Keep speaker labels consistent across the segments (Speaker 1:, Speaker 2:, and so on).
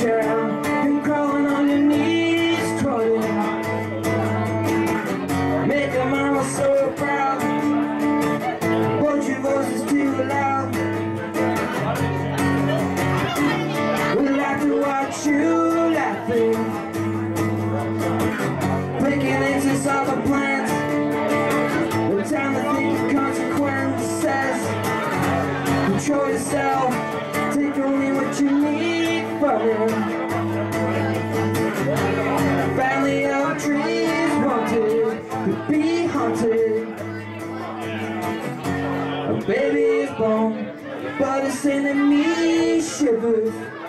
Speaker 1: chair and crawling on your knees, trotting. Make your mama so proud. Won't your voice is too loud. We like to watch you laughing, breaking into all the plans. No time to think of consequences. Control yourself. Family wanted to be. A baby is born, but it's sending me shivers.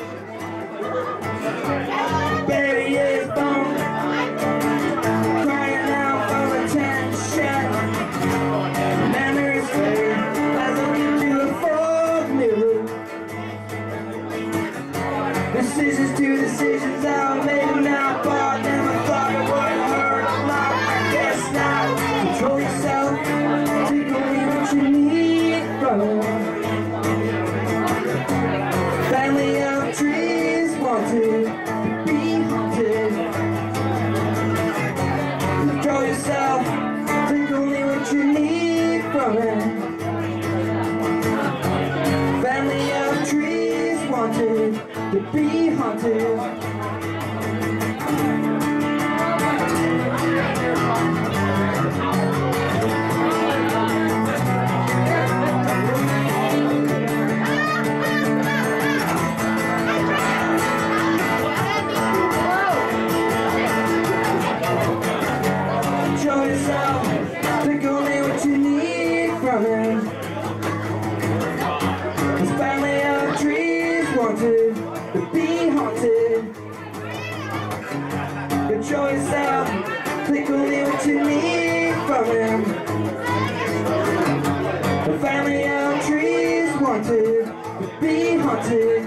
Speaker 1: Decisions to decisions I made now, but never thought it would hurt a lot. I guess not. Control yourself, take only what you need it. Family of trees wanted to be haunted. Control yourself, take only what you need it. To be haunted. show yourself Click a little to me from him. The family of trees wanted to be haunted.